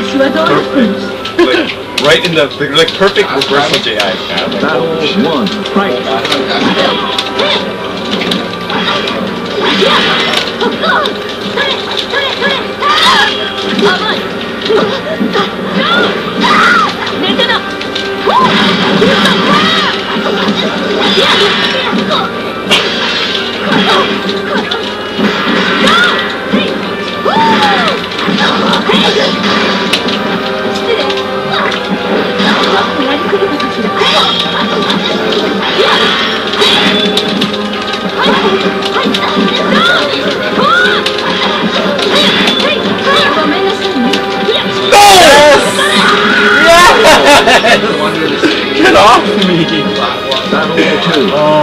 like, perfect, like right in the, the like perfect reversal JI kind of like, Battle one. Fight. Get off me! Oh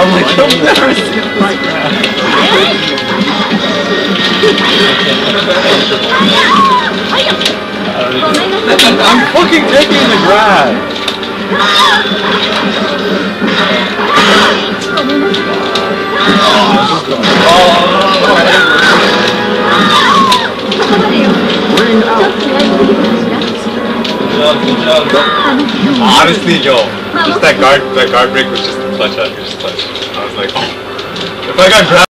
I'm like, this I'm fucking taking the grab! Honestly, yo, just that guard, that guard break was just clutch. It was just clutch. I was like, oh. if I got grabbed.